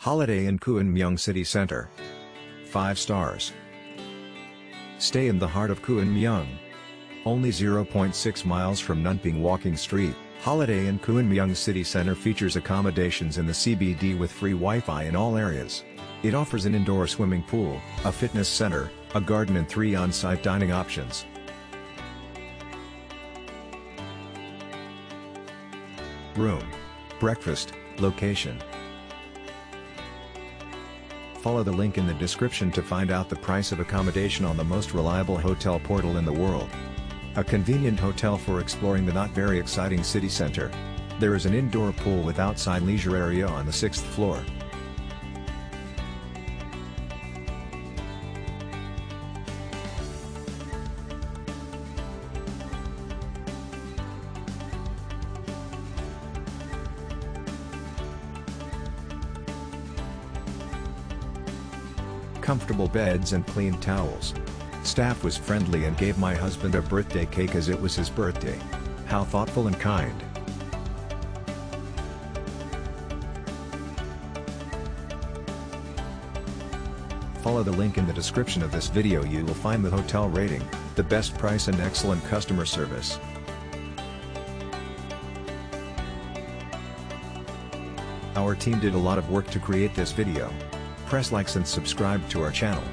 Holiday Inn Kunming City Center. 5 stars. Stay in the heart of Kunming. Only 0.6 miles from Nanping Walking Street, Holiday Inn Kunming City Center features accommodations in the CBD with free Wi-Fi in all areas. It offers an indoor swimming pool, a fitness center, a garden and three on-site dining options. Room. Breakfast, location. Follow the link in the description to find out the price of accommodation on the most reliable hotel portal in the world. A convenient hotel for exploring the not very exciting city center. There is an indoor pool with outside leisure area on the 6th floor. Comfortable beds and clean towels. Staff was friendly and gave my husband a birthday cake as it was his birthday. How thoughtful and kind. Follow the link in the description of this video you will find the hotel rating, the best price and excellent customer service. Our team did a lot of work to create this video. Press likes and subscribe to our channel.